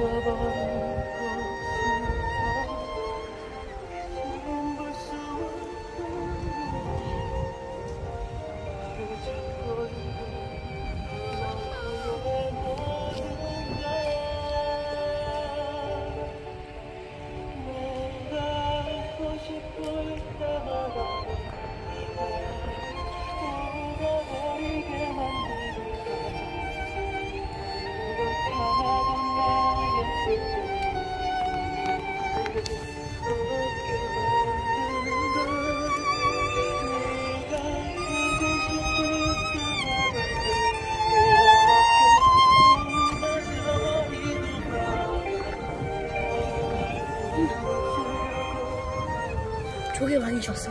fuego. 되게 많이 줬어.